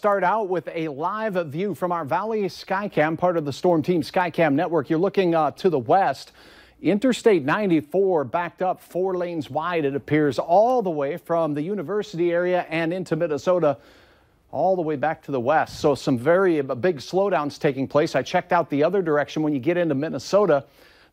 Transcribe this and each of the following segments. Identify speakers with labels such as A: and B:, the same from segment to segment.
A: start out with a live view from our Valley Skycam, part of the Storm Team Skycam network. You're looking uh, to the west. Interstate 94 backed up four lanes wide, it appears, all the way from the university area and into Minnesota, all the way back to the west. So some very uh, big slowdowns taking place. I checked out the other direction when you get into Minnesota.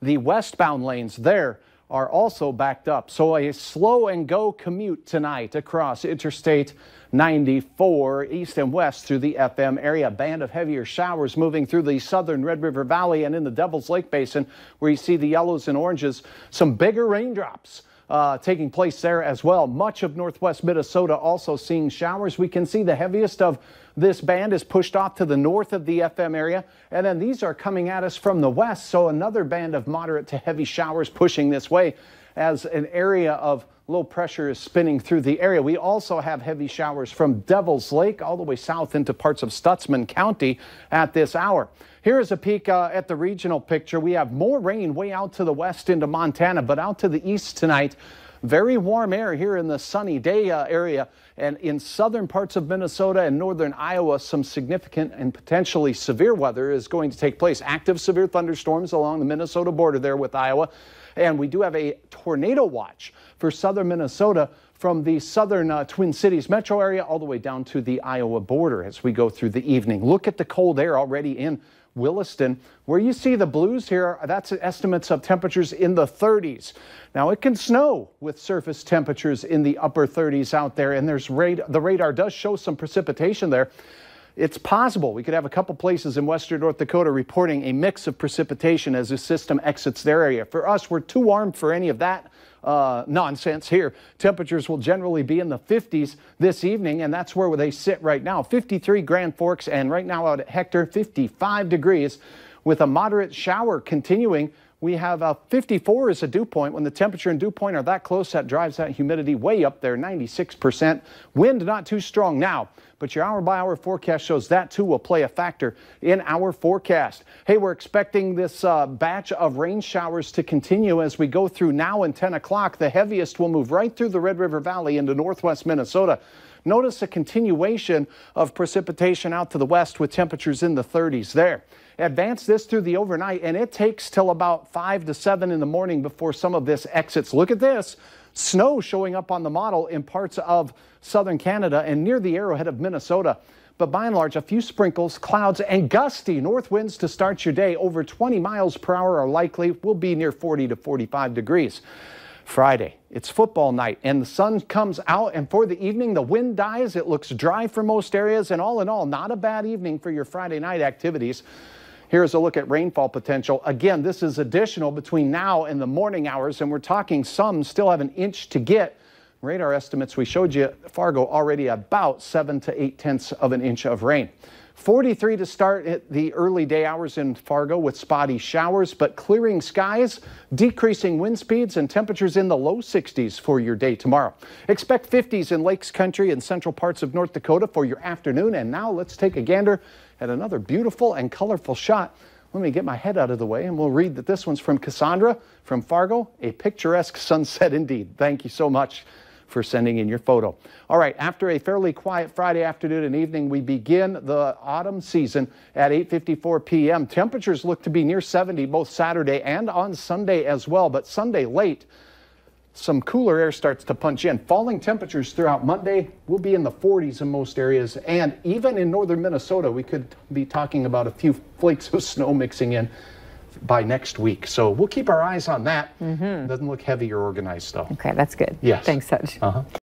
A: The westbound lanes there are also backed up. So a slow and go commute tonight across Interstate 94 east and west through the FM area. A band of heavier showers moving through the southern Red River Valley and in the Devil's Lake Basin where you see the yellows and oranges. Some bigger raindrops uh, taking place there as well. Much of northwest Minnesota also seeing showers. We can see the heaviest of this band is pushed off to the north of the FM area, and then these are coming at us from the west. So another band of moderate to heavy showers pushing this way as an area of low pressure is spinning through the area. We also have heavy showers from Devil's Lake all the way south into parts of Stutsman County at this hour. Here is a peek uh, at the regional picture. We have more rain way out to the west into Montana, but out to the east tonight. Very warm air here in the sunny day uh, area and in southern parts of Minnesota and northern Iowa, some significant and potentially severe weather is going to take place. Active severe thunderstorms along the Minnesota border there with Iowa. And we do have a tornado watch for southern Minnesota from the southern uh, Twin Cities metro area all the way down to the Iowa border as we go through the evening. Look at the cold air already in Williston. Where you see the blues here, that's estimates of temperatures in the 30s. Now it can snow with surface temperatures in the upper 30s out there, and there's rad the radar does show some precipitation there. It's possible we could have a couple places in western North Dakota reporting a mix of precipitation as the system exits their area. For us, we're too warm for any of that uh, nonsense here. Temperatures will generally be in the 50s this evening, and that's where they sit right now. 53 Grand Forks, and right now out at Hector, 55 degrees with a moderate shower continuing we have a 54 as a dew point. When the temperature and dew point are that close, that drives that humidity way up there, 96%. Wind not too strong now, but your hour by hour forecast shows that too will play a factor in our forecast. Hey, we're expecting this uh, batch of rain showers to continue as we go through now and 10 o'clock. The heaviest will move right through the Red River Valley into northwest Minnesota. Notice a continuation of precipitation out to the west with temperatures in the 30s there. Advance this through the overnight, and it takes till about 5 to 7 in the morning before some of this exits. Look at this. Snow showing up on the model in parts of southern Canada and near the arrowhead of Minnesota. But by and large, a few sprinkles, clouds, and gusty north winds to start your day. Over 20 miles per hour are likely. Will be near 40 to 45 degrees. Friday. It's football night and the sun comes out and for the evening the wind dies. It looks dry for most areas and all in all not a bad evening for your Friday night activities. Here's a look at rainfall potential. Again, this is additional between now and the morning hours and we're talking some still have an inch to get. Radar estimates we showed you Fargo already about 7 to 8 tenths of an inch of rain. 43 to start at the early day hours in Fargo with spotty showers, but clearing skies, decreasing wind speeds, and temperatures in the low 60s for your day tomorrow. Expect 50s in Lakes Country and central parts of North Dakota for your afternoon. And now let's take a gander at another beautiful and colorful shot. Let me get my head out of the way and we'll read that this one's from Cassandra from Fargo. A picturesque sunset indeed. Thank you so much for sending in your photo. All right, after a fairly quiet Friday afternoon and evening, we begin the autumn season at 8.54 p.m. Temperatures look to be near 70 both Saturday and on Sunday as well, but Sunday late, some cooler air starts to punch in. Falling temperatures throughout Monday will be in the 40s in most areas, and even in northern Minnesota, we could be talking about a few flakes of snow mixing in by next week. So we'll keep our eyes on that. Mm -hmm. Doesn't look heavy or organized, though.
B: Okay, that's good.
A: Yes.
B: Thanks, Sudge. Uh -huh.